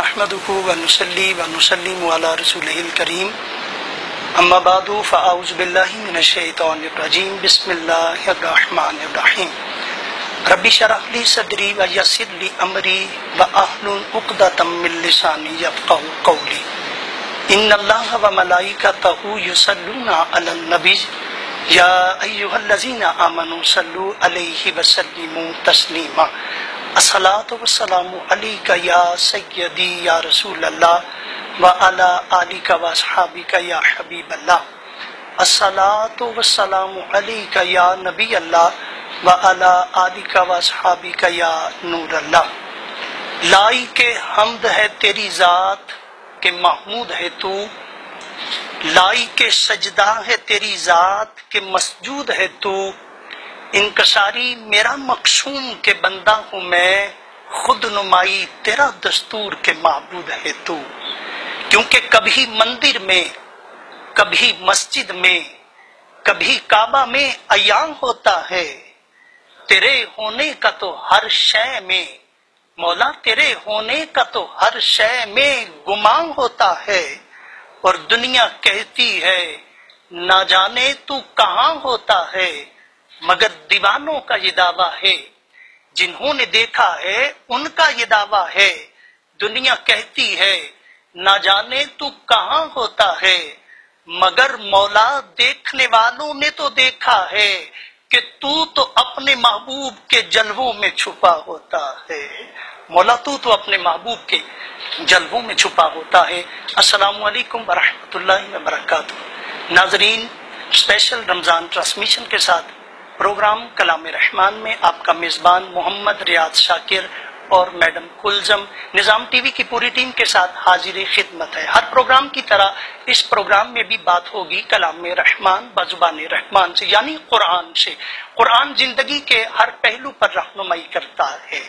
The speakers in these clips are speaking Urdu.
نحمده ونصلي ونسلم على رسوله الكريم. اما بعد فاعوذ بالله من الشيطان الرجيم. بسم الله الرحمن الرحيم. رب اشرح لي صدري ويسر لي امري واحلل عقدة من لساني يفقهوا قولي. ان اللہ الله وملائكته يصلون على النبي. يا ايها الذين امنوا صلوا عليه وسلموا تسليما الصلاة والسلام علیکہ یا سیدی یا رسول اللہ وعلا آلکہ واصحابکہ یا حبیب اللہ الصلاة والسلام علیکہ یا نبی اللہ وعلا آلکہ واصحابکہ یا نور اللہ لائی کے حمد ہے تیری ذات کہ محمود ہے تو، لائی کے سجدہ ہے تیری ذات کہ مسجود ہے تو انکساری میرا مقصوم کے بندہ ہوں میں، خود نمائی تیرا دستور کے معبود ہے تو۔ کیونکہ کبھی مندر میں، کبھی مسجد میں، کبھی کعبہ میں ایام ہوتا ہے۔ تیرے ہونے کا تو ہر شے میں، مولا تیرے ہونے کا تو ہر شے میں گمان ہوتا ہے۔ اور دنیا کہتی ہے، نہ جانے تو کہاں ہوتا ہے۔ مگر دیوانوں کا یہ دعویٰ ہے۔ جنہوں نے دیکھا ہے، ان کا یہ دعویٰ ہے۔ دنیا کہتی ہے، نہ جانے تو کہاں ہوتا ہے۔ مگر مولا دیکھنے والوں نے تو دیکھا ہے کہ تو تو اپنے محبوب کے جلووں میں چھپا ہوتا ہے۔ مولا تو تو اپنے محبوب کے جلووں میں چھپا ہوتا ہے۔ السلام علیکم ورحمۃ اللہ وبرکاتہ۔ ناظرین اسپیشل رمضان ٹرانسمیشن کے ساتھ پروگرام کلام رحمان میں آپ کا میزبان محمد ریاض شاکر اور میڈم کلزم، نظام ٹی وی کی پوری ٹیم کے ساتھ حاضر خدمت ہے۔ ہر پروگرام کی طرح اس پروگرام میں بھی بات ہوگی کلام رحمان بزبان رحمان سے یعنی قرآن سے۔ قرآن زندگی کے ہر پہلو پر رہنمائی کرتا ہے۔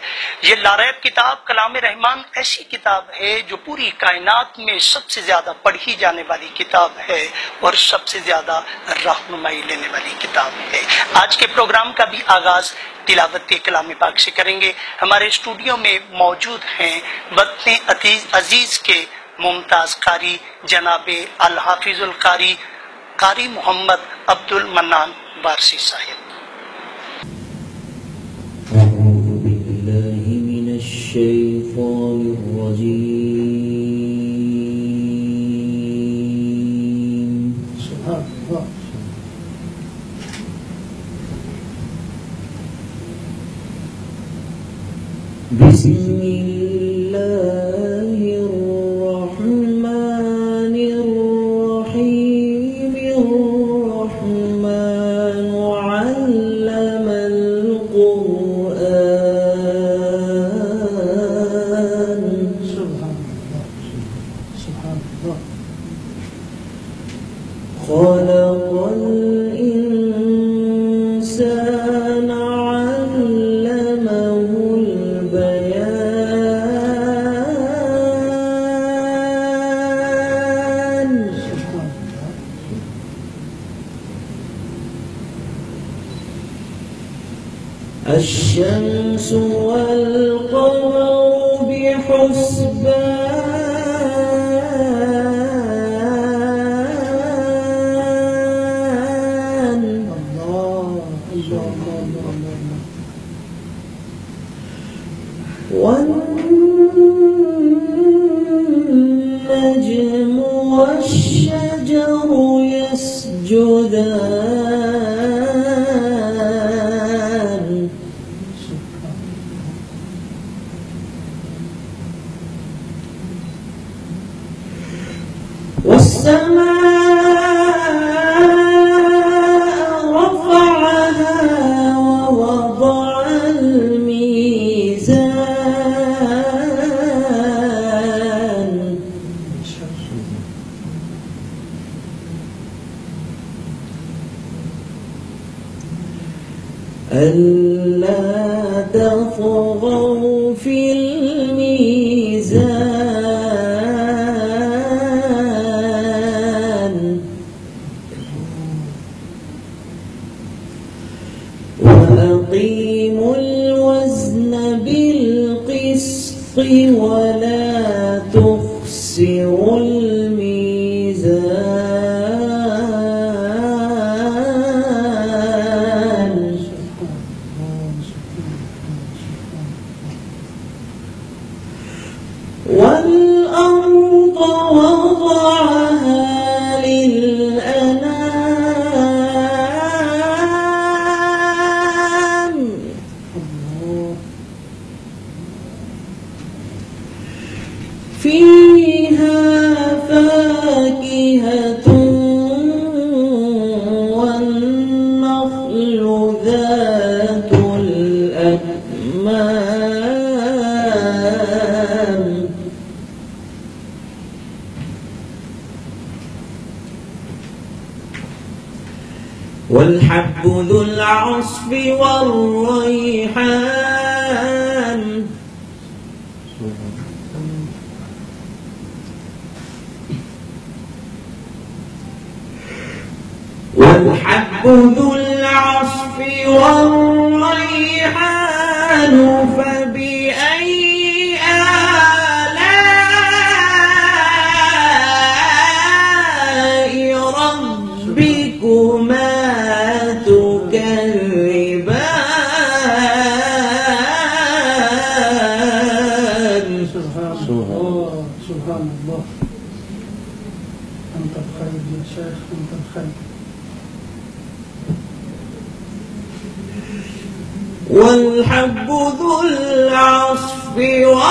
یہ لاریب کتاب کلام رحمان ایسی کتاب ہے جو پوری کائنات میں سب سے زیادہ پڑھی جانے والی کتاب ہے اور سب سے زیادہ رہنمائی لینے والی کتاب ہے۔ آج کے پروگرام کا بھی آغاز تلاوت کلام پاک سے کریں گے۔ ہمارے اسٹوڈیو میں موجود ہیں۔ وطن عزیز کے ممتاز قاری جناب الحافظ القاری، قاری محمد عبد المنان بارسی صاحب من الشيطان الرجيم۔ العصف والريحان والحب ذو العصف والريحان.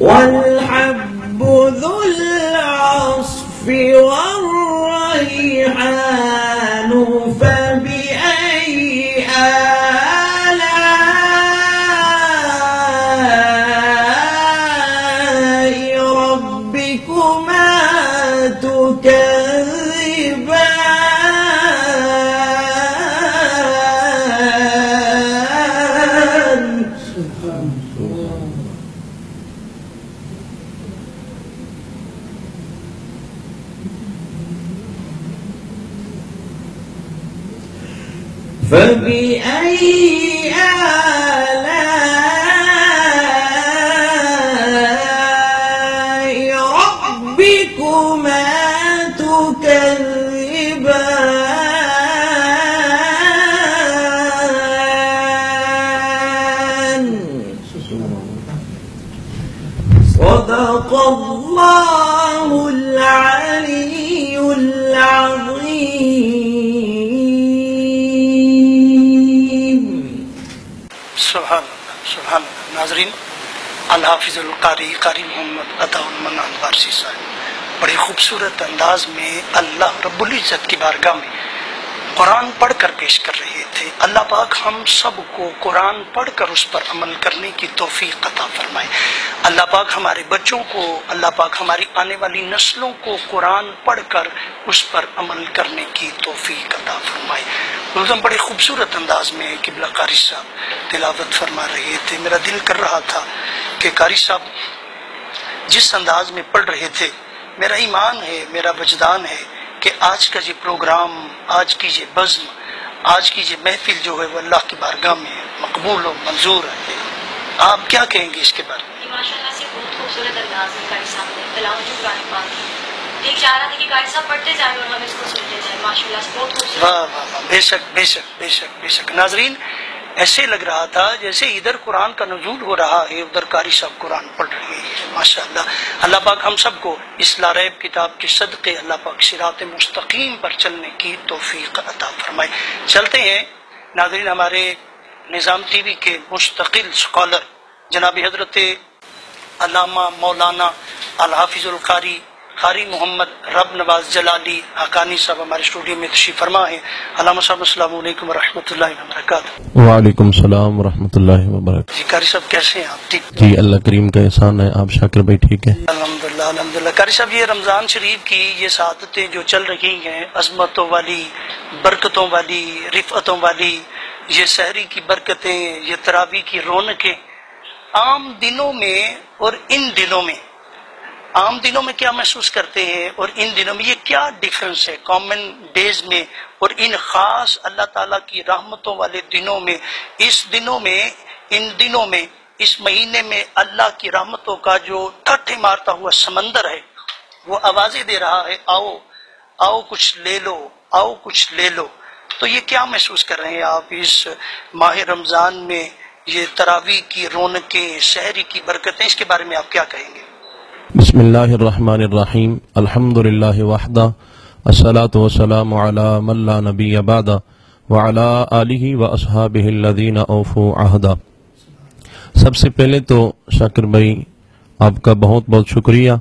والحب ذو العصف والريحان. الحافظ القاری قاری محمد عطا المنان فارسی صاحب۔ بڑے خوبصورت انداز میں اللہ رب العزت کی بارگاہ میں قرآن پڑھ کر پیش کر رہے تھے۔ اللہ پاک ہم سب کو قرآن پڑھ کر اس پر عمل کرنے کی توفیق عطا فرمائے۔ اللہ پاک ہمارے بچوں کو، اللہ پاک ہماری آنے والی نسلوں کو قرآن پڑھ کر اس پر عمل کرنے کی توفیق عطا فرمائے۔ ملزم بڑے خوبصورت انداز میں قبلہ قاری صاحب تلاوت فرما رہے تھے۔ میرا دل کر رہا تھا کہ قاری صاحب جس انداز میں پڑھ رہے تھے، میرا ایمان ہے، میرا وجدان ہے کہ آج کا یہ پروگرام، آج کی یہ بزم، آج کی یہ محفل جو ہے وہ اللہ کی بارگاہ میں مقبول و منظور ہے۔ آپ کیا کہیں گے اس کے بارے میں؟ چاہ رہا تھا کہ صاحب پڑھتے جائیں اور ہم اس کو سنتے جائیں۔ ماشاء اللہ، بہت خوبصورت واہ ہاں، ہاں، واہ ہاں، بے شک بے شک بے شک بے شک۔ ناظرین، ایسے لگ رہا تھا جیسے ادھر قرآن کا نزول ہو رہا ہے، ادھر قاری صاحب قرآن پڑھ رہے ہیں۔ ماشاء اللہ۔ اللہ پاک ہم سب کو اس لاریب کتاب کے صدقے، اللہ پاک سرات مستقیم پر چلنے کی توفیق عطا فرمائے۔ چلتے ہیں ناظرین ہمارے نظام ٹی وی کے مستقل اسکالر جناب حضرت علامہ مولانا الحافظ القاری قاری محمد رب نواز جلالی حقانی صاحب ہمارے اسٹوڈیو میں تشریف فرما ہے علامہ صاحب السلام علیکم ورحمۃ اللہ وبرکاتہ۔ وعلیکم السلام ورحمۃ اللہ وبرکاتہ۔ جی قاری صاحب کیسے ہیں آپ؟ ٹھیک؟ جی اللہ کریم کا احسان ہے۔ آپ شاکر بھائی ٹھیک ہے الحمد للہ الحمد للہ قاری صاحب یہ رمضان شریف کی یہ سعادتیں جو چل رہی ہیں عظمتوں والی برکتوں والی رفتوں والی یہ سحری کی برکتیں یہ ترابی کی رونقیں عام دنوں میں اور ان دنوں میں عام دنوں میں کیا محسوس کرتے ہیں اور ان دنوں میں یہ کیا ڈفرنس ہے کامن ڈیز میں اور ان خاص اللہ تعالیٰ کی رحمتوں والے دنوں میں؟ اس دنوں میں، ان دنوں میں، اس مہینے میں اللہ کی رحمتوں کا جو ٹھٹے مارتا ہوا سمندر ہے، وہ آوازیں دے رہا ہے، آؤ آؤ کچھ لے لو، آؤ کچھ لے لو۔ تو یہ کیا محسوس کر رہے ہیں آپ اس ماہ رمضان میں؟ یہ تراوی کی، رونقیں، شہری کی برکتیں، اس کے بارے میں آپ کیا کہیں گے؟ بسم اللہ الرحمن الرحیم۔ الحمد للہ وحدہ۔ الصلاة والسلام علی من لا نبی بعد۔ وعلی آلہ و اصحابہ الذین اوفوا عہدہ۔ سب سے پہلے تو شاکر بھائی، آپ کا بہت بہت شکریہ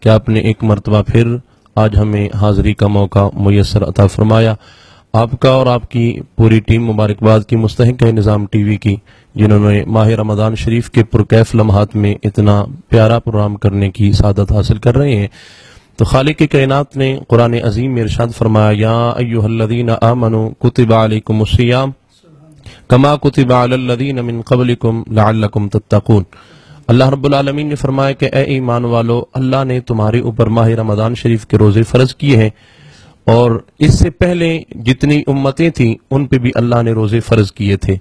کہ آپ نے ایک مرتبہ پھر آج ہمیں حاضری کا موقع میسر عطا فرمایا۔ آپ کا اور آپ کی پوری ٹیم مبارکباد کی مستحق ہے نظام ٹی وی کی۔ جنہوں نے ماہ رمضان شریف کے پرکیف لمحات میں اتنا پیارا پروگرام کرنے کی سعادت حاصل کر رہے ہیں۔ تو خالق کائنات نے قرآن عظیم میں ارشاد فرمایا، یا ایوہ الذین آمنوا کتب علیکم السیام کما کتب علی الذین من قبلکم لعلکم تتقون۔ اللہ رب العالمین نے فرمایا کہ اے ایمان والو، اللہ نے تمہارے اوپر ماہ رمضان شریف کے روزے فرض کیے ہیں اور اس سے پہلے جتنی امتیں تھیں، ان پہ بھی اللہ نے روزے فرض کیے تھے۔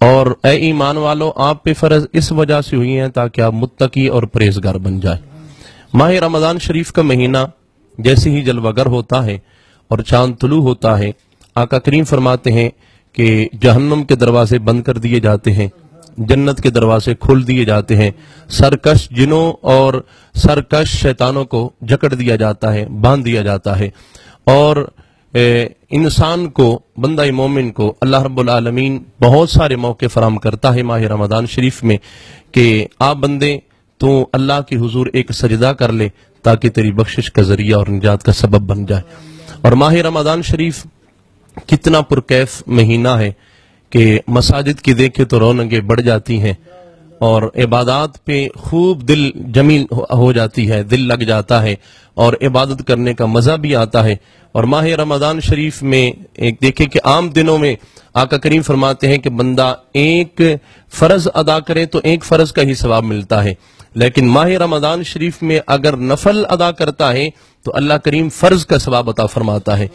اور اے ایمان والو، آپ پہ فرض اس وجہ سے ہوئی ہیں تاکہ آپ متقی اور پریزگار بن جائیں۔ ماہ رمضان شریف کا مہینہ جیسے ہی جلوگر ہوتا ہے اور چاند طلوع ہوتا ہے، آقا کریم فرماتے ہیں کہ جہنم کے دروازے بند کر دیے جاتے ہیں، جنت کے دروازے کھول دیے جاتے ہیں۔ سرکش جنوں اور سرکش شیطانوں کو جکڑ دیا جاتا ہے، باندھ دیا جاتا ہے۔ اور انسان کو، بندہ مومن کو اللہ رب العالمین بہت سارے موقع فراہم کرتا ہے ماہ رمضان شریف میں کہ آپ بندے، تو اللہ کی حضور ایک سجدہ کر لے تاکہ تیری بخشش کا ذریعہ اور نجات کا سبب بن جائے۔ اور ماہ رمضان شریف کتنا پرکیف مہینہ ہے کہ مساجد کی دیکھے تو رونقیں بڑھ جاتی ہیں۔ اور عبادات پہ خوب دل جمیل ہو- جاتی ہے، دل لگ جاتا ہے اور عبادت کرنے کا مزہ بھی آتا ہے۔ اور ماہ رمضان شریف میں ایک دیکھے کہ عام دنوں میں آقا کریم فرماتے ہیں کہ بندہ ایک فرض ادا کرے تو ایک فرض کا ہی ثواب ملتا ہے۔ لیکن ماہ رمضان شریف میں اگر نفل ادا کرتا ہے تو اللہ کریم فرض کا ثواب عطا فرماتا ہے۔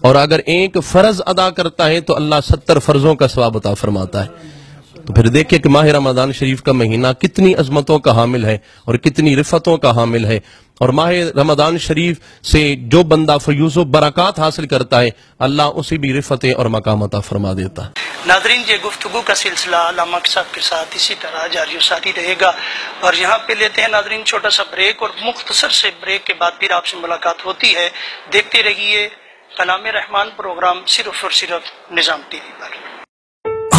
اور اگر ایک فرض ادا کرتا ہے تو اللہ ستر فرضوں کا ثواب عطا فرماتا ہے۔ تو پھر دیکھیں کہ ماہ رمضان شریف کا مہینہ کتنی عظمتوں کا حامل ہے اور کتنی رفتوں کا حامل ہے اور ماہ رمضان شریف سے جو بندہ فیوز و برکات حاصل کرتا ہے، اللہ اسے بھی رفتیں اور مقام عطا فرما دیتا ہے۔ ناظرین، یہ گفتگو کا سلسلہ علامہ صاحب کے ساتھ اسی طرح جاری و ساری رہے گا۔ اور یہاں پہ لیتے ہیں ناظرین، چھوٹا سا بریک اور مختصر سے بریک کے بعد پھر آپ سے ملاقات ہوتی ہے۔ دیکھتے رہیے کلام رحمان پروگرام صرف اور صرف نظام ٹی وی پر۔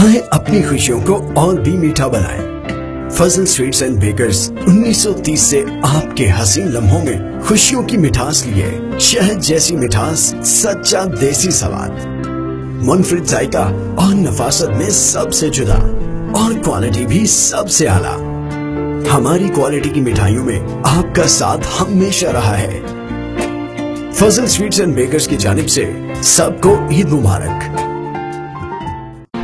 آئیں اپنی خوشیوں کو اور بھی میٹھا بنائیں۔ فضل سویٹس اینڈ بیکرز انیس سو تیس سے آپ کے حسین لمحوں میں خوشیوں کی مٹھاس لیے شہد جیسی مٹھاس، سچا دیسی سواد۔ منفرد ذائقہ اور نفاست میں سب سے جدا اور کوالٹی بھی سب سے اعلیٰ۔ ہماری کوالٹی کی مٹھائیوں میں آپ کا ساتھ ہمیشہ رہا ہے۔ فضل سویٹس اینڈ بیکرز کی جانب سے سب کو عید مبارک۔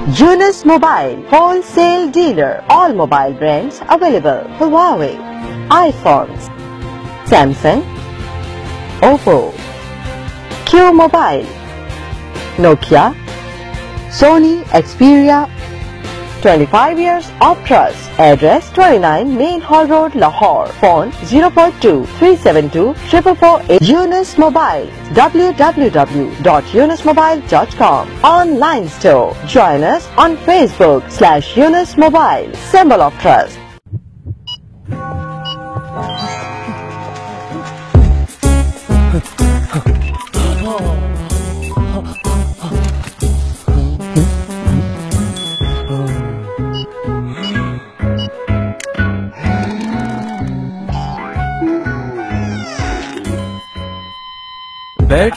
Yunus Mobile, wholesale dealer. All mobile brands available. Huawei, iPhones, Samsung, Oppo, Q Mobile, Nokia, Sony Xperia. 25 years of trust. Address 29 Main Hall Road, Lahore. Phone 042 372 448. Yunus Mobile. www.yunusmobile.com. Online store. Join us on Facebook slash Yunus Mobile. Symbol of trust.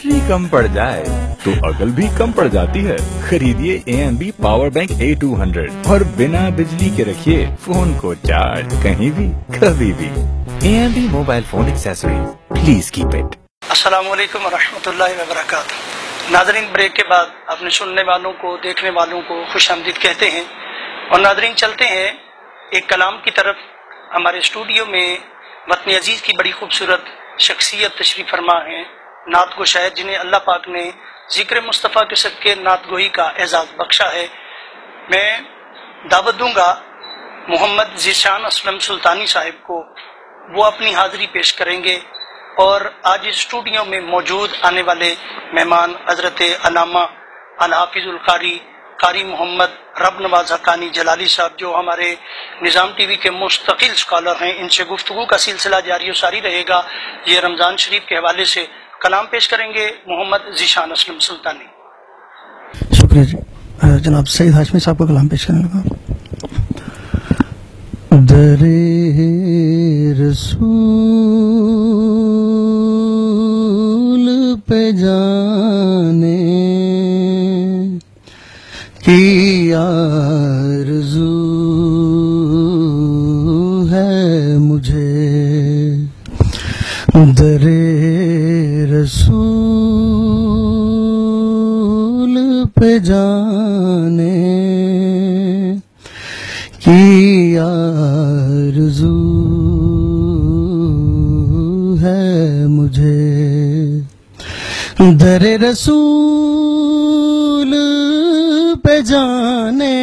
Battery کم پڑ جائے تو اگل بھی کم پڑ جاتی ہے۔ خریدیے A M B power bank A two hundred اور بنا بجلی کے رکھیے فون کو چارج کہیں بھی، کبھی بھی۔ A M B mobile phone accessory please keep it السلام علیکم ورحمۃ اللہ وبرکاتہ۔ ناظرین، بریک کے بعد اپنے سننے والوں کو، دیکھنے والوں کو خوش آمدید کہتے ہیں۔ اور ناظرین، چلتے ہیں ایک کلام کی طرف۔ ہمارے اسٹوڈیو میں وطن عزیز کی بڑی خوبصورت شخصیت تشریف فرما ہیں۔ نعت کو شاید جنہیں اللہ پاک نے ذکر مصطفیٰ کے صدقے نعت گوئی کا اعزاز بخشا ہے، میں دعوت دوں گا محمد ذیشان اسلم سلطانی صاحب کو، وہ اپنی حاضری پیش کریں گے اور آج اسٹوڈیو میں موجود آنے والے مہمان حضرت علامہ الحافظ القاری، قاری محمد رب نواز حقانی جلالی صاحب جو ہمارے نظام ٹی وی کے مستقل اسکالر ہیں، ان سے گفتگو کا سلسلہ جاری و ساری رہے گا، یہ رمضان شریف کے حوالے سے کلام پیش کریں گے محمد ذیشان اسلم سلطانی۔ شکریہ جی۔ جناب سعید ہاشمی صاحب کو کلام پیش کرنے لگا۔ در رسول پہ جانے کی آرزو رسول پہ جانے کی آرزو ہے مجھے۔ در رسول پہ جانے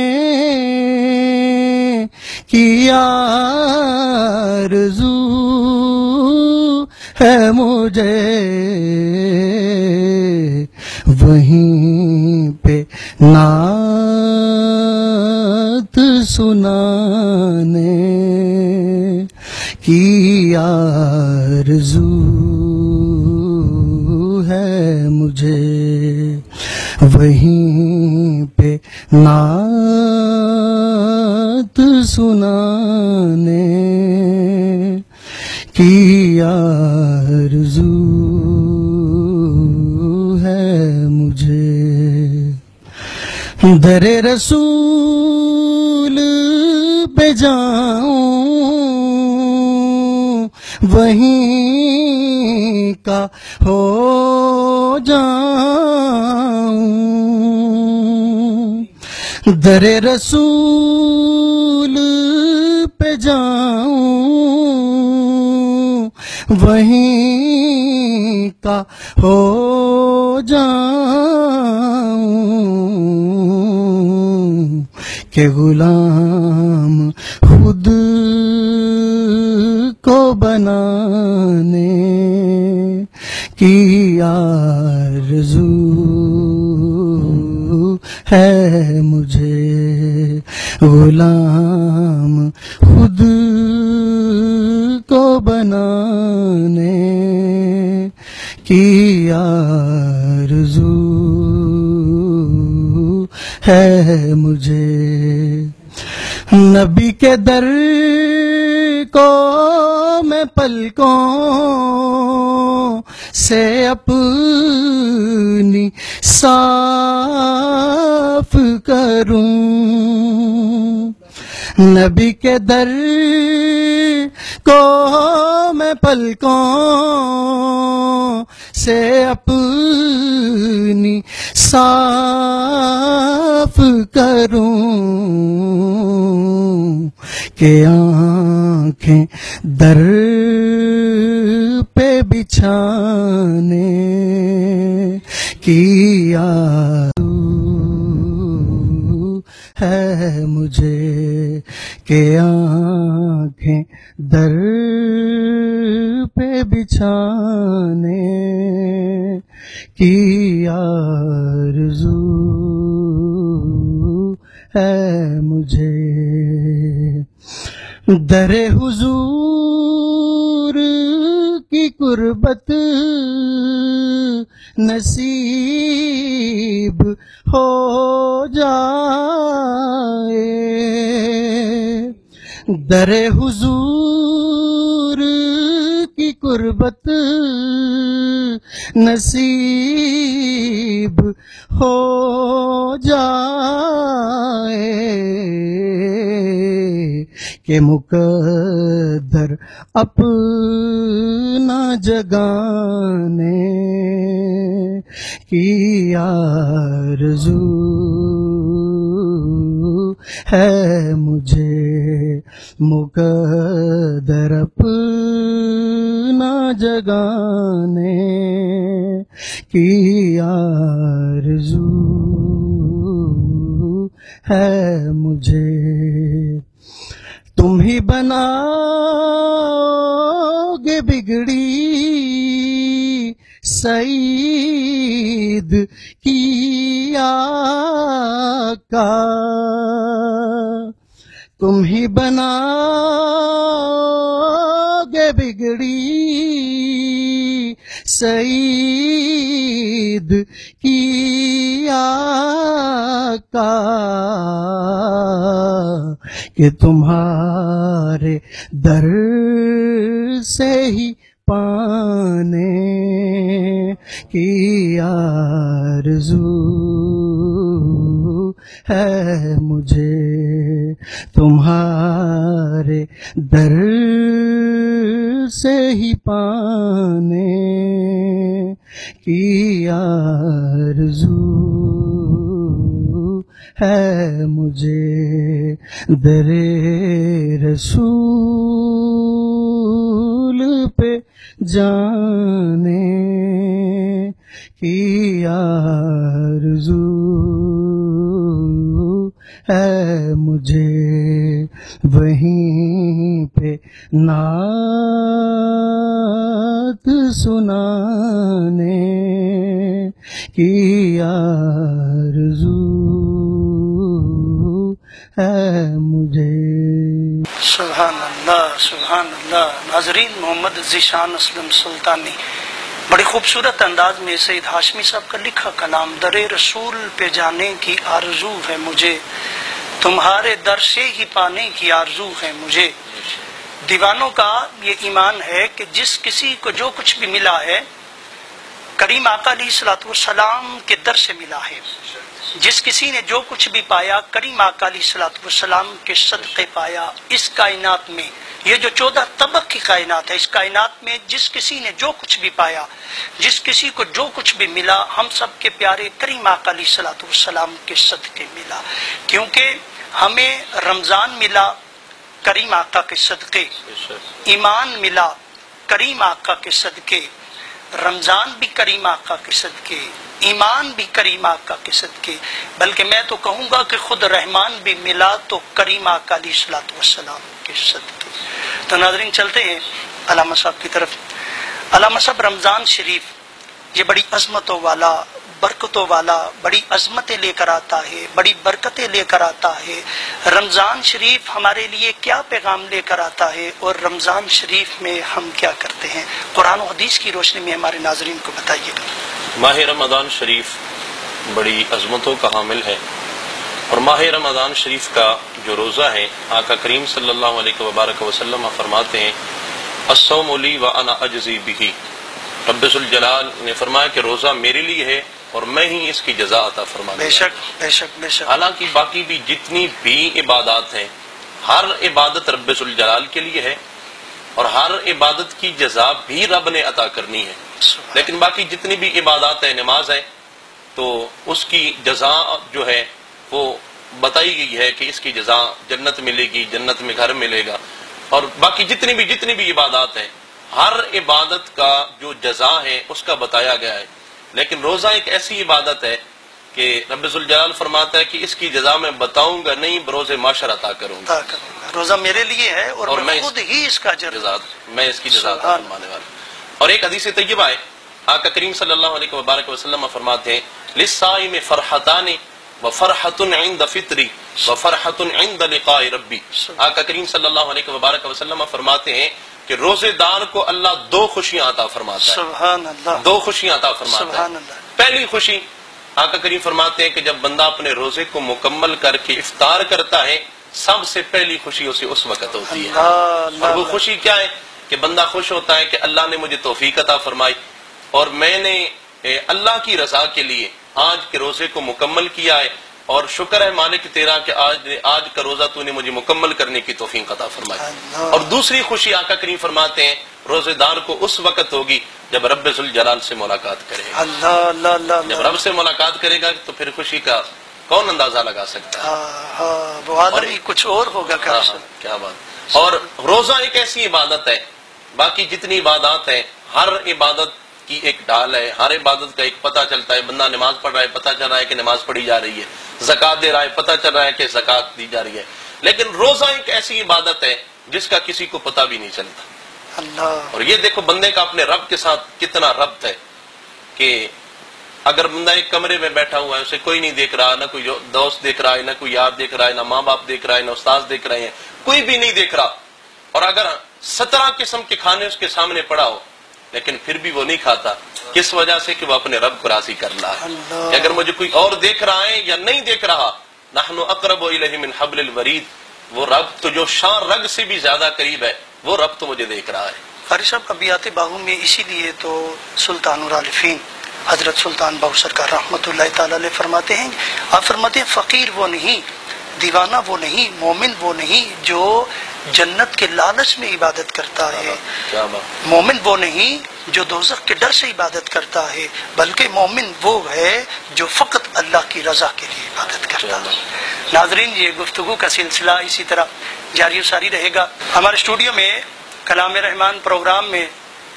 کی آرزو ہے مجھے وہیں پہ نعت سنانے کی آرزو ہے مجھے وہیں پہ نعت سنانے کی آرزو ہے مجھے۔ در رسول پہ جاؤں وہیں کا ہو جاؤں۔ در رسول پہ جاؤں وہیں کا ہو جاؤں کہ غلام خود کو بنانے کی آرزو ہے مجھے غلام خود کو بنانے کی آرزو ہے مجھے۔ نبی کے در کو میں پلکوں سے اپنی صاف کروں۔ نبی کے در کو میں پلکوں سے اپنی صاف کروں کہ آنکھیں در پہ بچھانے کی آرزو ہے مجھے کہ آنکھیں در پہ بچھانے کی آرزو ہے مجھے۔ در حضور کی قربت نصیب ہو جائے در حضور کی قربت نصیب ہو جائے کہ مقدر اپنا جگانے کی آرزو ہے مجھے مقدر اپنا جگانے کی آرزو ہے مجھے۔ تم ہی بنا گے بگڑی سعید کی آقا۔ تم ہی بنا گے بگڑی سعید کی آقا۔ کہ تمہارے در سے ہی پانے کی آرزو ہے مجھے، تمہارے در سے ہی پانے کی آرزو ہے مجھے۔ در رسول پہ جانے کی آرزو ہے مجھے وہیں پہ نعت سنانے کی آرزو ہے مجھے سبحان اللہ سبحان اللہ۔ ناظرین، محمد ذیشان اسلم سلطانی۔ بڑی خوبصورت انداز میں سید ہاشمی صاحب کا لکھا کلام در رسول پہ جانے کی آرزو ہے مجھے۔ تمہارے در سے ہی پانے کی آرزو ہے مجھے۔ دیوانوں کا یہ ایمان ہے کہ جس کسی کو جو کچھ بھی ملا ہے، کریم آقا علیہ السلاۃ والسلام کے در سے ملا ہے۔ جس کسی نے جو کچھ بھی پایا، کریم آقا علیہ السلاۃ والسلام کے صدقے پایا اس کائنات میں۔ یہ جو چودہ طبق کی کائنات ہے، اس کائنات میں جس کسی نے جو کچھ بھی پایا، جس کسی کو جو کچھ بھی ملا، ہم سب کے پیارے کریم آقا علیہ السلاۃ والسلام کے صدقے ملا۔ کیونکہ ہمیں رمضان ملا، کریم آقا کے صدقے۔ ایمان ملا، کریم آقا کے صدقے۔ رمضان بھی کریم آقا کے صدقے۔ ایمان بھی کریم آقا کے صدقے. بلکہ میں تو کہوں گا کہ خود رحمان بھی ملا تو کریم آقا علیہ السلاۃ والسلام کے صدقے. تو ناظرین چلتے ہیں علامہ صاحب کی طرف. علامہ صاحب رمضان شریف یہ بڑی عظمتوں والا برکتوں والا بڑی عظمتیں لے کر آتا ہے، بڑی برکتیں لے کر آتا ہے۔ رمضان شریف ہمارے لیے کیا پیغام لے کر آتا ہے اور رمضان شریف میں ہم کیا کرتے ہیں؟ قرآن و حدیث کی روشنی میں ہمارے ناظرین کو بتائیے۔ گا ماہ رمضان شریف بڑی عظمتوں کا حامل ہے اور ماہ رمضان شریف کا جو روزہ ہے، آقا کریم صلی اللہ علیہ وبارک وسلم فرماتے ہیں، الصوم لی و انا اجزی بھی رب الجلال نے فرمایا کہ روزہ میرے لیے ہے اور میں ہی اس کی جزا عطا فرما بے شک بے شک بے شک۔ حالانکہ باقی بھی جتنی بھی عبادات ہیں ہر عبادت رب الجلال کے لیے ہے اور ہر عبادت کی جزا بھی رب نے عطا کرنی ہے۔ لیکن باقی جتنی بھی عبادات ہیں نماز ہے تو اس کی جزا جو ہے وہ بتائی گئی ہے کہ اس کی جزا جنت ملے گی جنت میں گھر ملے گا۔ اور باقی جتنی بھی جتنی بھی عبادات ہیں ہر عبادت کا جو جزا ہے اس کا بتایا گیا ہے۔ لیکن روزہ ایک ایسی عبادت ہے کہ رب الجلال فرماتا ہے کہ اس کی جزا میں بتاؤں گا نہیں بروز معاشر عطا کروں گا۔ روزہ میرے لیے ہے اور, اور میں خود ہی اس کا جزا میں اس کی جزا فرمانے والا۔ اور ایک حدیث طیبہ ہے۔ آقا کریم صلی اللہ علیہ وبارک وسلم فرماتے ہیں للصائم فرحتان وفرحت عند فطری وفرحت عند لقاء ربی آقا کریم صلی اللہ علیہ وبارک وسلم فرماتے ہیں کہ روزے دار کو اللہ دو خوشیاں عطا فرماتا ہے۔ سبحان اللہ دو خوشیاں عطا فرماتا سبحان ہے۔ اللہ پہلی خوشی آقا کریم فرماتے ہیں کہ جب بندہ اپنے روزے کو مکمل کر کے افطار کرتا ہے سب سے پہلی خوشی اسے اس وقت ہوتی ہے۔ اللہ اللہ اور وہ خوشی کیا ہے؟ کہ بندہ خوش ہوتا ہے کہ اللہ نے مجھے توفیق عطا فرمائی۔ اور میں نے اللہ کی رضا کے لیے آج کے روزے کو مکمل کیا ہے۔ اور شکر ہے مالک تیرا کہ آج آج کا روزہ تو نے مجھے مکمل کرنے کی توفیق عطا فرمائی۔ اور دوسری خوشی آقا کریم فرماتے ہیں روزے دار کو اس وقت ہوگی جب رب ذوالجلال سے ملاقات کرے گا۔ اللہ اللہ اللہ جب رب سے ملاقات کرے گا تو پھر خوشی کا کون اندازہ لگا سکتا ہے؟ ہاں ہاں ہی کچھ اور ہوگا کیا؟ ہاں، کیا بات۔ اور روزہ ایک ایسی عبادت ہے باقی جتنی عبادات ہیں ہر عبادت کی ایک ڈال ہے ہر عبادت کا ایک پتہ چلتا ہے بندہ نماز پڑھ رہا ہے پتہ چل رہا ہے کہ نماز پڑھی جا رہی ہے۔ زکات دے رہا ہے پتہ چل رہا ہے کہ زکات دی جا رہی ہے۔ لیکن روزہ ایک ایسی عبادت ہے جس کا کسی کو پتہ بھی نہیں چلتا۔ اللہ۔ اور یہ دیکھو بندے کا اپنے رب کے ساتھ کتنا ربط ہے کہ اگر بندہ ایک کمرے میں بیٹھا ہوا ہے اسے کوئی نہیں دیکھ رہا نہ کوئی دوست دیکھ رہا ہے نہ کوئی یار دیکھ رہا ہے نہ ماں باپ دیکھ رہا ہے نہ استاد دیکھ رہے ہیں کوئی بھی نہیں دیکھ رہا۔ اور اگر سترہ قسم کے کھانے اس کے سامنے پڑا ہو لیکن پھر بھی وہ نہیں کھاتا۔ کس وجہ سے؟ کہ وہ اپنے رب کو راضی کر رہا ہے کہ اگر مجھے کوئی اور دیکھ رہا ہے یا نہیں دیکھ رہا نحن اقرب الیہ من حبل الورید۔ وہ رب تو جو شان رگ سے بھی زیادہ قریب ہے، وہ رب تو مجھے دیکھ رہا ہے۔ قاری صاحب ابیات باہو میں اسی لیے تو سلطان العالفین حضرت سلطان باہو سرکار رحمۃ اللہ تعالی علیہ فرماتے ہیں۔ آپ فرماتے ہیں فقیر وہ نہیں دیوانہ وہ نہیں مومن وہ نہیں جو جنت کے لالچ میں عبادت کرتا ہے۔ مومن وہ نہیں جو دوزخ کے ڈر سے عبادت کرتا ہے بلکہ مومن وہ ہے جو فقط اللہ کی رضا کے لیے عبادت کرتا ہے۔ ناظرین یہ گفتگو کا سلسلہ اسی طرح جاری و ساری رہے گا۔ ہمارے اسٹوڈیو میں کلام رحمان پروگرام میں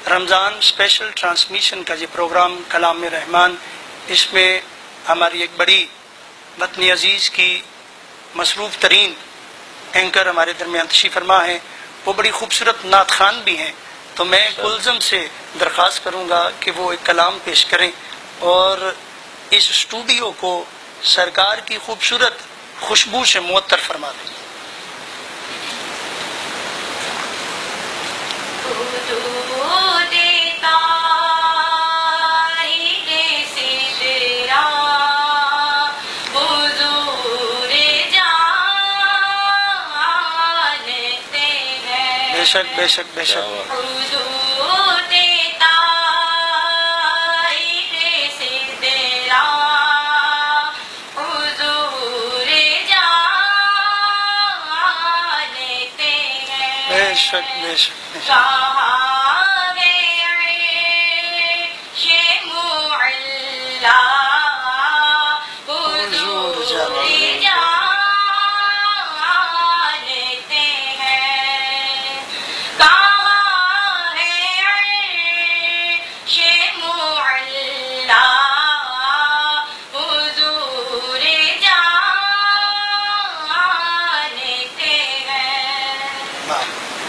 رمضان اسپیشل ٹرانسمیشن کا یہ پروگرام کلام رحمان اس میں ہماری ایک بڑی وطنی عزیز کی مصروف ترین اینکر ہمارے درمیان تشریف فرما ہے۔ وہ بڑی خوبصورت نعت خان بھی ہیں۔ تو میں کلزم سے درخواست کروں گا کہ وہ ایک کلام پیش کریں اور اس اسٹوڈیو کو سرکار کی خوبصورت خوشبو سے معطر فرما دیں۔ بے شک بے شک بے شک۔ بے شک بے شک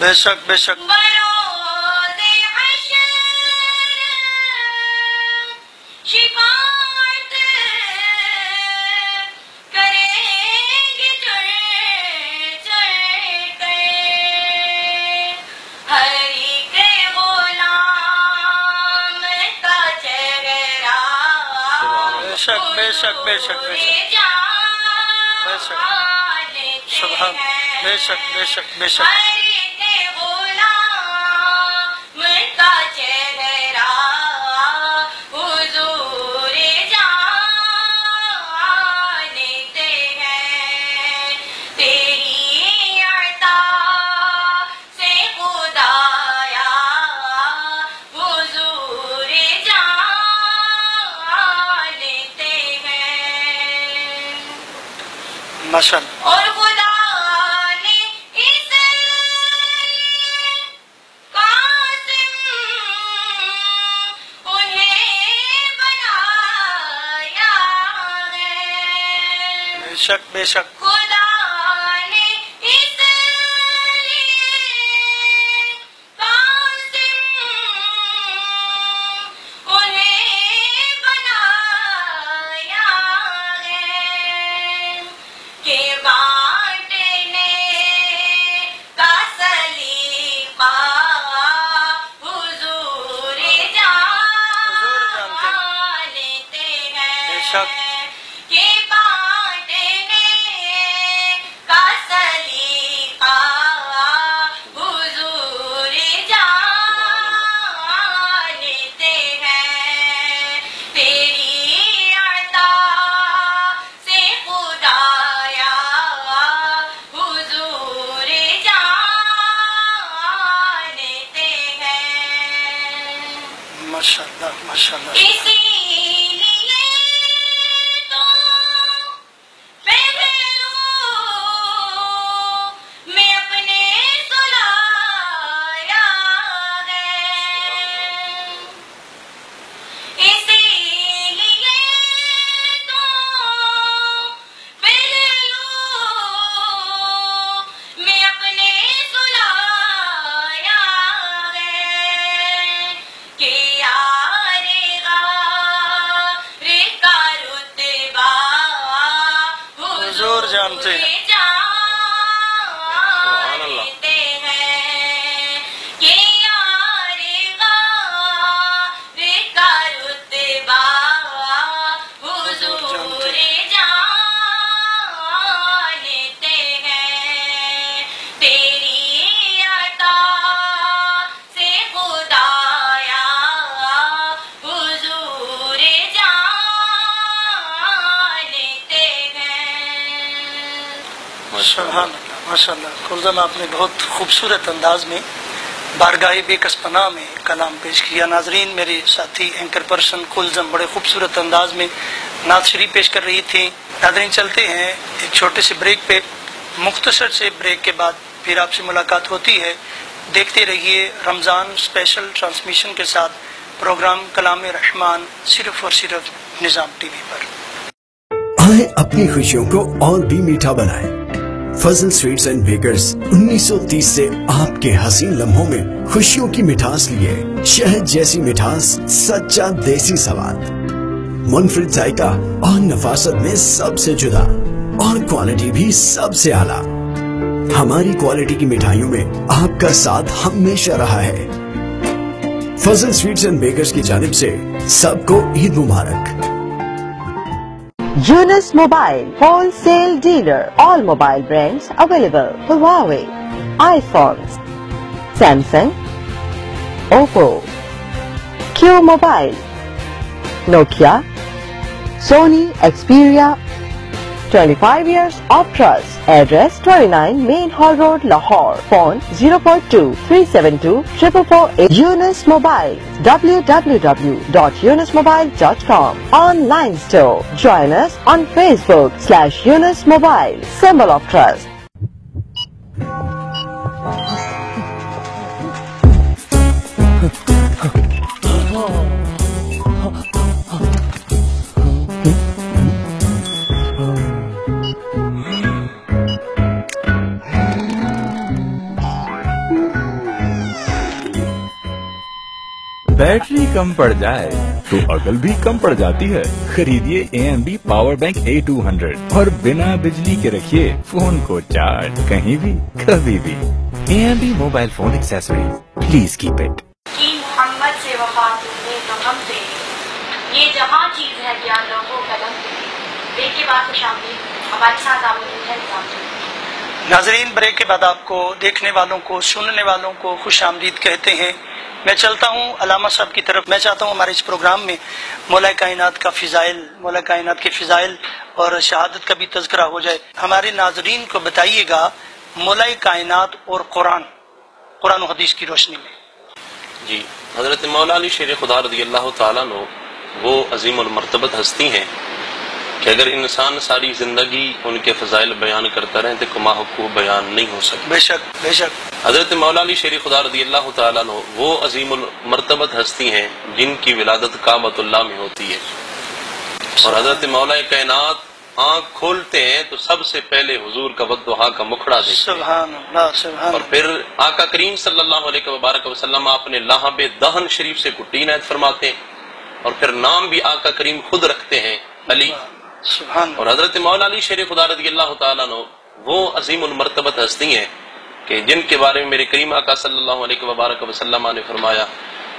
بے شک بے شک۔ بے شک بے شک بے شک بے شک۔ بے شک بے شک بے شک۔ اللہ اور خدا نے اس قاسم انہیں بنایا ہے۔ بے شک بے شک۔ حضور جانتے سبحان اللہ ماشاء اللہ کلزم آپ نے بہت خوبصورت انداز میں بارگاہ بے کسپنا میں کلام پیش کیا۔ ناظرین، میرے ساتھی اینکر پرسن کلزم بڑے خوبصورت انداز میں نعت شریف پیش کر رہی تھی ناظرین، چلتے ہیں ایک چھوٹے سے بریک پہ۔ مختصر سے بریک کے بعد پھر آپ سے ملاقات ہوتی ہے۔ دیکھتے رہیے رمضان اسپیشل ٹرانسمیشن کے ساتھ پروگرام کلام رحمان صرف اور صرف نظام ٹی وی پر۔ آئے اپنی خوشیوں کو اور بھی میٹھا بنائیں۔ فضل سویٹس اینڈ بیکرز، انیس سو تیس سے آپ کے حسین لمحوں میں خوشیوں کی مٹھاس لیے شہد جیسی مٹھاس، سچا دیسی سواد۔ منفرد ذائقہ اور نفاست میں سب سے جدا اور کوالٹی بھی سب سے اعلیٰ۔ ہماری کوالٹی کی مٹھائیوں میں آپ کا ساتھ ہمیشہ رہا ہے۔ فضل سویٹس اینڈ بیکرز کی جانب سے سب کو عید مبارک۔ Yunus Mobile, wholesale dealer. All mobile brands available. Huawei, iPhones, Samsung, Oppo, Q Mobile, Nokia, Sony Xperia. 25 years of trust. Address 29 Main Hall Road, Lahore. Phone 042 372 448. Yunus Mobile. www.yunusmobile.com. Online store. Join us on Facebook slash Yunus Mobile. Symbol of trust. Battery کم پڑ جائے تو اگل بھی کم پڑ جاتی ہے۔ خریدیے A M B power bank A two hundred اور بنا بجلی کے رکھیے فون کو چارج کہیں بھی کبھی بھی۔ A M B mobile phone accessory please keep it کی سے تو ہم سے یہ جہاں چیز ہے کیا لوگوں بریک کے بعد خوش آمدید۔ ہمارے ساتھ آمدید ہے ناظرین بریک کے بعد آپ کو دیکھنے والوں کو سننے والوں کو خوش آمدید کہتے ہیں۔ میں چلتا ہوں، علامہ صاحب کی طرف میں چاہتا ہوں ہمارے اس پروگرام میں مولا کائنات کا فضائل، مولا کائنات کے فضائل اور شہادت کا بھی تذکرہ ہو جائے۔ ہمارے ناظرین کو بتائیے گا مولا کائنات اور قرآن قرآن و حدیث کی روشنی میں۔ جی حضرت مولا علی شیر خدا رضی اللہ تعالیٰ وہ عظیم المرتبت ہستی ہیں۔ کہ اگر انسان ساری زندگی ان کے فضائل بیان کرتا رہے تو کما حقوق بیان نہیں ہو سکتا۔ بے شک بے شک۔ حضرت مولا علی شریف خدا رضی اللہ تعالیٰ عنہ وہ عظیم المرتبت ہستی ہیں جن کی ولادت کعبۃ اللہ میں ہوتی ہے۔ اور حضرت مولا کائنات آنکھ کھولتے ہیں تو سب سے پہلے حضور کا ودعا کا مکھڑا دیکھتے سبحان اللہ سبحان اور پھر آقا کریم صلی اللہ علیہ وبارک وسلم اپنے لاہب دہن شریف سے کٹی نائت فرماتے ہیں۔ اور پھر نام بھی آقا کریم خود رکھتے ہیں علی۔ سبحان اور حضرت مولا علی شریف خدا رضی اللہ تعالیٰ عنہ وہ عظیم المرتبت ہستی ہیں کہ جن کے بارے میں میرے کریم آقا صلی اللہ علیہ وبارک وسلم نے فرمایا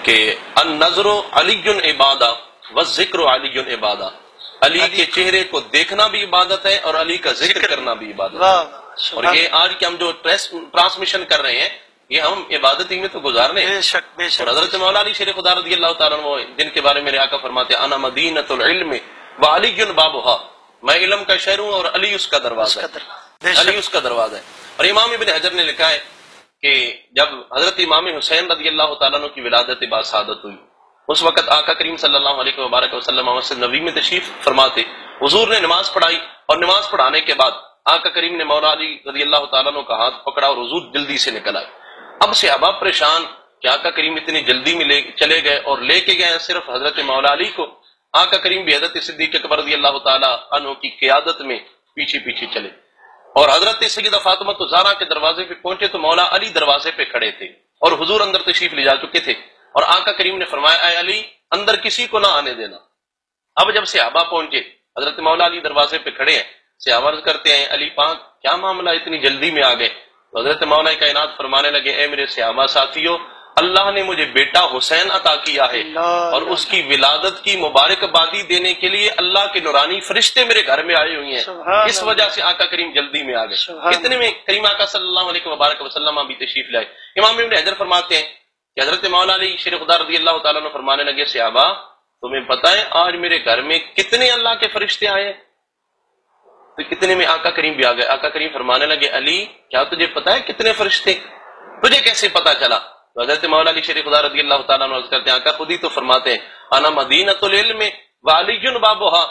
کہ النظر علی عبادہ و ذکر علی عبادہ۔ علی کے چہرے کو دیکھنا بھی عبادت ہے اور علی کا ذکر کرنا بھی عبادت ہے۔ اور یہ آج کے ہم جو ٹرانسمیشن کر رہے ہیں یہ ہم عبادت ہی میں تو گزار رہے ہیں۔ بے شک بے اور شک حضرت مولا علی شریف خدا رضی اللہ تعالیٰ جن کے بارے میں میرے آقا فرماتے ہیں انا مدینت العلم و علی بابها میں علم کا شہر ہوں اور علی اس کا دروازہ ہے۔ علی اس کا دروازہ ہے۔ اور امام ابن حجر نے لکھا ہے کہ جب حضرت امام حسین رضی اللہ تعالیٰ عنہ کی ولادت با سعادت ہوئی اس وقت آقا کریم صلی اللہ علیہ وبارک وسلم مسجد نبی میں تشریف فرماتے۔ حضور نے نماز پڑھائی اور نماز پڑھانے کے بعد آقا کریم نے مولا علی رضی اللہ تعالیٰ عنہ کا ہاتھ پکڑا اور حضور جلدی سے نکل آئے۔ اب صحابہ پریشان کہ آقا کریم اتنی جلدی میں لے چلے گئے اور لے کے گئے صرف حضرت مولا علی کو۔ آقا کریم بھی حضرت صدیق اکبر رضی اللہ تعالیٰ عنہ کی قیادت میں پیچھے پیچھے چلے۔ اور حضرت سیدہ فاطمہ تو زارا کے دروازے پہ پہنچے تو مولا علی دروازے پہ کھڑے تھے اور حضور اندر تشریف لے جا چکے تھے۔ اور آقا کریم نے فرمایا، اے علی، اندر کسی کو نہ آنے دینا۔ اب جب صحابہ پہنچے، حضرت مولا علی دروازے پہ کھڑے ہیں، صحابہ عرض کرتے ہیں، علی پاک، کیا معاملہ اتنی جلدی میں آ گئے؟ حضرت مولا کائنات فرمانے لگے، اے میرے صحابہ ساتھیو اللہ نے مجھے بیٹا حسین عطا کیا ہے اور اس کی ولادت کی مبارکبادی دینے کے لیے اللہ کے نورانی فرشتے میرے گھر میں آئے ہوئے ہیں۔ اس وجہ سے آقا کریم جلدی میں آ گئے۔ اتنے میں کریم آقا صلی اللہ علیہ وبارک وسلم بھی تشریف لائے۔ امام ابن حجر فرماتے ہیں کہ حضرت مولا علی شیر خدا رضی اللہ تعالیٰ نے فرمانے لگے صحابہ تمہیں پتہ ہے آج میرے گھر میں کتنے اللہ کے فرشتے آئے تو کتنے میں آقا کریم بھی آ گئے۔ آقا کریم فرمانے لگے علی کیا تجھے پتا ہے کتنے فرشتے؟ تجھے کیسے پتا چلا؟ تو حضرت مولا علی شریف خدا رضی اللہ تعالیٰ عنہ کرتے ہیں آقا خود ہی تو فرماتے ہیں انا مدینۃ العلم وعلی بابوہا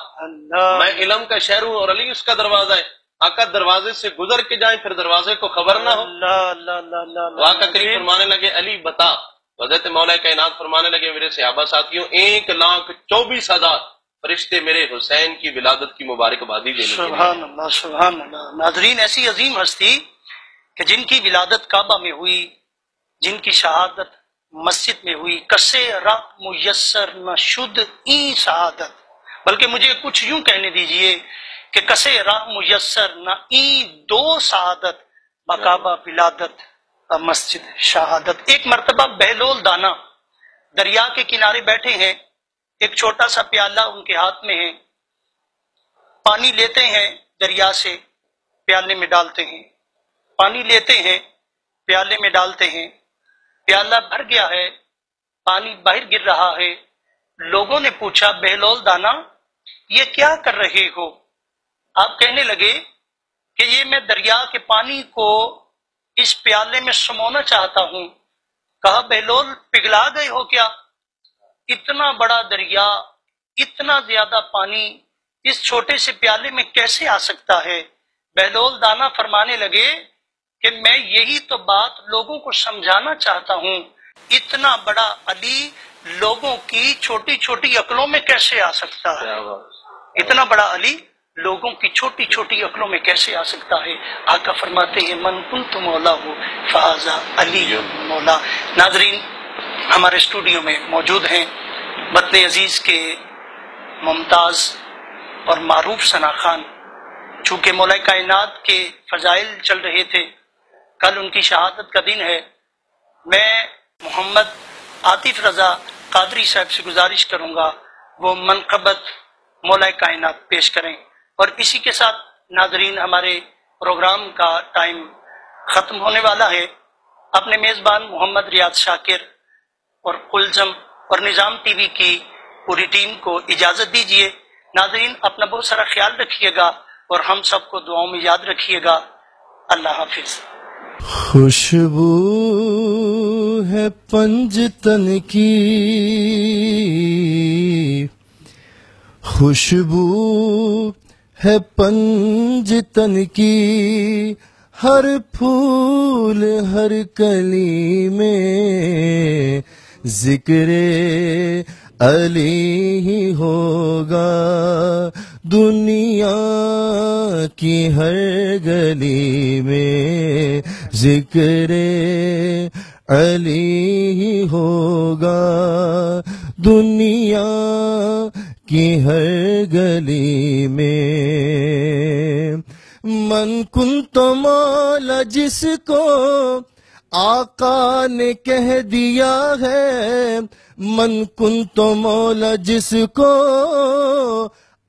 میں علم کا شہر ہوں اور علی اس کا دروازہ ہے۔ آقا دروازے سے گزر کے جائیں پھر دروازے کو خبر نہ ہو۔ اللہ اللہ اللہ اللہ تو آقا کریم فرمانے لگے علی بتا۔ حضرت مولا کائنات فرمانے لگے میرے صحابہ ساتھیوں ایک لاکھ چوبیس ہزار فرشتے میرے حسین کی ولادت کی مبارکبادی دینے کے لیے۔ سبحان اللہ سبحان اللہ۔ ناظرین ایسی عظیم ہستی کہ جن کی ولادت کعبہ میں ہوئی جن کی شہادت مسجد میں ہوئی کسے رات میسر نہ شد، ای شہادت۔ بلکہ مجھے کچھ یوں کہنے دیجیے کہ کسے راہ میسر نہ ای دو شہادت بکعبہ ولادت مسجد شہادت۔ ایک مرتبہ بہلول دانا دریا کے کنارے بیٹھے ہیں، ایک چھوٹا سا پیالہ ان کے ہاتھ میں ہے، پانی لیتے ہیں دریا سے، پیالے میں ڈالتے ہیں۔ پانی لیتے ہیں، پیالے میں ڈالتے ہیں۔ پیالہ بھر گیا ہے، پانی باہر گر رہا ہے۔ لوگوں نے پوچھا، بہلول دانا، یہ کیا کر رہے ہو؟ آپ کہنے لگے کہ یہ میں دریا کے پانی کو اس پیالے میں سمونا چاہتا ہوں۔ کہا، بہلول، پگھلا گئے ہو کیا؟ اتنا بڑا دریا، اتنا زیادہ پانی، اس چھوٹے سے پیالے میں کیسے آ سکتا ہے؟ بہلول دانا فرمانے لگے کہ میں یہی تو بات لوگوں کو سمجھانا چاہتا ہوں اتنا بڑا علی لوگوں کی چھوٹی چھوٹی عقلوں میں کیسے آ سکتا ہے؟ اتنا بڑا علی لوگوں کی چھوٹی چھوٹی عقلوں میں کیسے آ سکتا ہے؟ آقا فرماتے ہیں من کن تو مولا ہو فہذا علی مولا ناظرین ہمارے اسٹوڈیو میں موجود ہیں وطن عزیز کے ممتاز اور معروف ثنا خان۔ چونکہ مولا کائنات کے فضائل چل رہے تھے کل ان کی شہادت کا دن ہے۔ میں محمد عاطف رضا قادری صاحب سے گزارش کروں گا، وہ منقبت مولا کائنات پیش کریں۔ اور اسی کے ساتھ ناظرین، ہمارے پروگرام کا ٹائم ختم ہونے والا ہے۔ اپنے میزبان محمد ریاض شاکر اور کلزم اور نظام ٹی وی کی پوری ٹیم کو اجازت دیجیے ناظرین، اپنا بہت سارا خیال رکھیے گا اور ہم سب کو دعاؤں میں یاد رکھیے گا۔ اللہ حافظ۔ خوشبو ہے پنجتن کی۔ خوشبو ہے پنج تن کی۔ ہر پھول، ہر کلی میں ذکر علی ہی ہوگا۔ دنیا کی ہر گلی میں ذکر علی ہی ہوگا۔ دنیا کی ہر گلی میں من کن تو مولا جس کو آقا نے کہہ دیا ہے، من کن تو مولا جس کو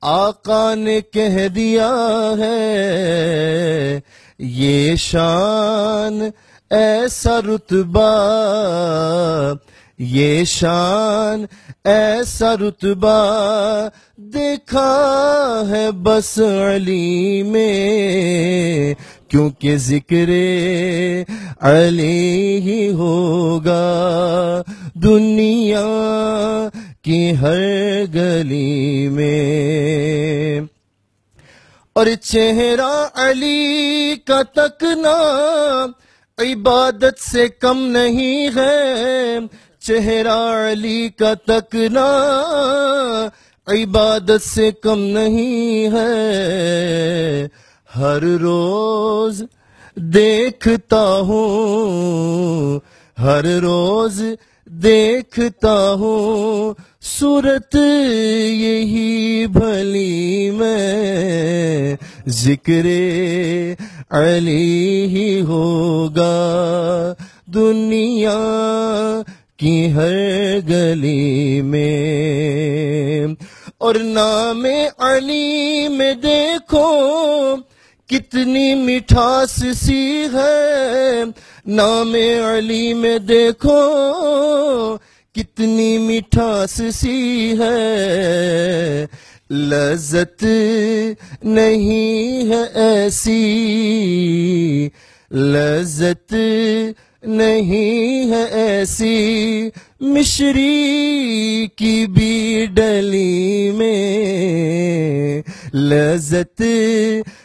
آقا نے کہہ دیا ہے، یہ شان ایسا رتبہ، یہ شان ایسا رتبہ دیکھا ہے بس علی میں، کیونکہ ذکر علی ہی ہوگا دنیا کی ہر گلی میں۔ اور چہرہ علی کا تکنا عبادت سے کم نہیں ہے۔ چہرہ علی کا تکنا عبادت سے کم نہیں ہے۔ ہر روز دیکھتا ہوں، ہر روز دیکھتا ہوں۔ صورت یہی بھلی میں ذکر علی ہی ہوگا۔ دنیا کی ہر گلی میں۔ اور نام علی میں دیکھو کتنی مٹھاس سی ہے۔ نام علی میں دیکھو کتنی مٹھاس سی ہے، لذت نہیں ہے ایسی، لذت نہیں ہے ایسی۔ مشری کی بھی ڈلی میں لذت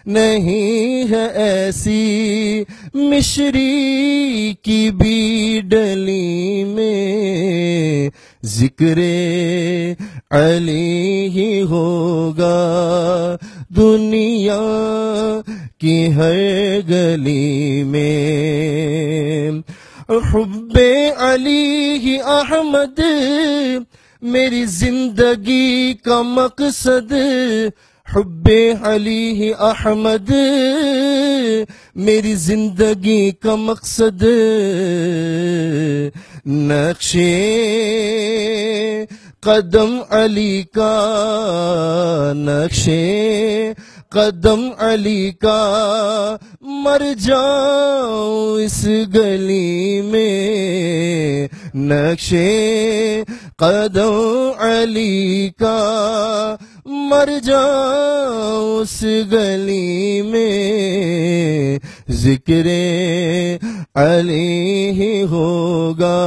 نہیں ہے ایسی مشری کی بھی ڈلی میں ذکر علی ہی ہوگا۔ دنیا کی ہر گلی میں حب علی ہی احمد، میری زندگی کا مقصد حب علی احمد، میری زندگی کا مقصد نقشے قدم علی کا نقشے قدم علی کا، مر جاؤں اس گلی میں نقشے قدم علی کا مر جاؤں اس گلی میں۔ ذکر علی ہی ہوگا۔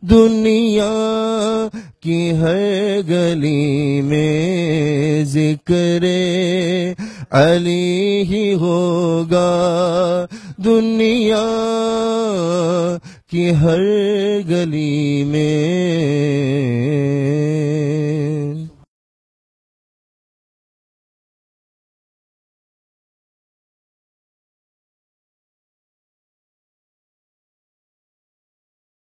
دنیا کی ہر گلی میں ذکر علی ہی ہوگا۔ دنیا کی ہر گلی میں